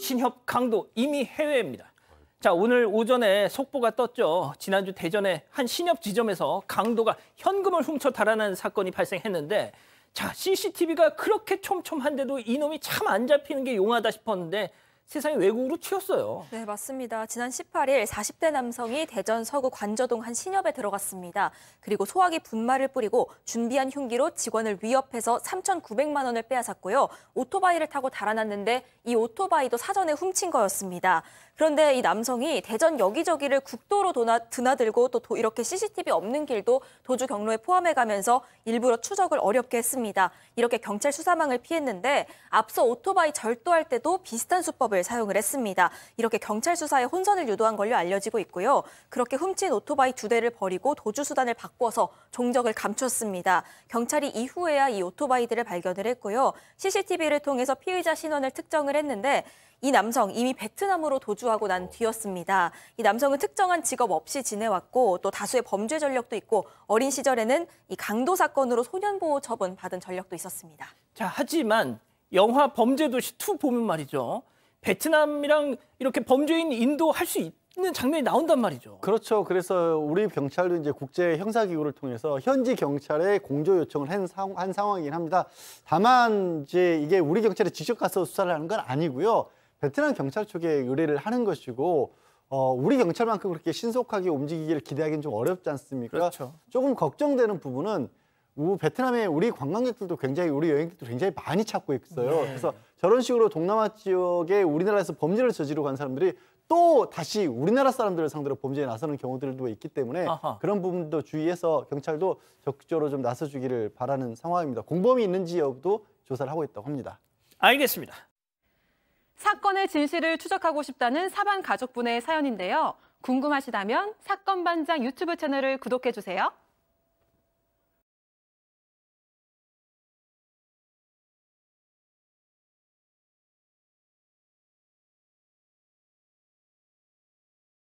신협 강도 이미 해외입니다. 자, 오늘 오전에 속보가 떴죠. 지난주 대전의 한 신협 지점에서 강도가 현금을 훔쳐 달아나는 사건이 발생했는데 자, CCTV가 그렇게 촘촘한데도 이놈이 참 안 잡히는 게 용하다 싶었는데 세상이 외국으로 튀었어요. 네, 맞습니다. 지난 18일 40대 남성이 대전 서구 관저동 한 신협에 들어갔습니다. 그리고 소화기 분말을 뿌리고 준비한 흉기로 직원을 위협해서 3,900만 원을 빼앗았고요. 오토바이를 타고 달아났는데 이 오토바이도 사전에 훔친 거였습니다. 그런데 이 남성이 대전 여기저기를 국도로 도나, 드나들고 또 도, 이렇게 CCTV 없는 길도 도주 경로에 포함해 가면서 일부러 추적을 어렵게 했습니다. 이렇게 경찰 수사망을 피했는데 앞서 오토바이 절도할 때도 비슷한 수법을 사용을 했습니다. 이렇게 경찰 수사에 혼선을 유도한 걸로 알려지고 있고요. 그렇게 훔친 오토바이 두 대를 버리고 도주 수단을 바꿔서 종적을 감췄습니다. 경찰이 이후에야 이 오토바이들을 발견을 했고요. CCTV를 통해서 피의자 신원을 특정을 했는데 이 남성 이미 베트남으로 도주하고 난 뒤였습니다. 이 남성은 특정한 직업 없이 지내왔고 또 다수의 범죄 전력도 있고 어린 시절에는 이 강도 사건으로 소년보호 처분 받은 전력도 있었습니다. 자, 하지만 영화 범죄도시 2 보면 말이죠. 베트남이랑 이렇게 범죄인 인도할 수 있는 장면이 나온단 말이죠. 그렇죠. 그래서 우리 경찰도 이제 국제 형사 기구를 통해서 현지 경찰에 공조 요청을 한, 상, 한 상황이긴 합니다. 다만 이제 이게 우리 경찰이 직접 가서 수사를 하는 건 아니고요. 베트남 경찰 쪽에 의뢰를 하는 것이고 어, 우리 경찰만큼 그렇게 신속하게 움직이기를 기대하기는 좀 어렵지 않습니까? 그렇죠. 조금 걱정되는 부분은 우 베트남에 우리 관광객들도 굉장히 우리 여행객도 굉장히 많이 찾고 있어요. 네. 그래서 저런 식으로 동남아 지역에 우리나라에서 범죄를 저지르고 간 사람들이 또 다시 우리나라 사람들을 상대로 범죄에 나서는 경우들도 있기 때문에 아하. 그런 부분도 주의해서 경찰도 적극적으로 좀 나서주기를 바라는 상황입니다. 공범이 있는지 여부도 조사를 하고 있다고 합니다. 알겠습니다. 사건의 진실을 추적하고 싶다는 사반 가족분의 사연인데요. 궁금하시다면 사건 반장 유튜브 채널을 구독해 주세요.